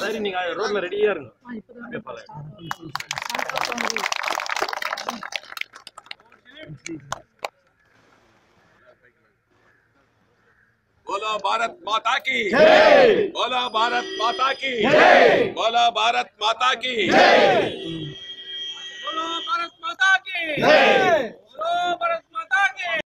சரி நீங்க ரோட்ல ரெடியா இருங்க. बोलो भारत माता की। बोला भारत माता की। बोला भारत माता की।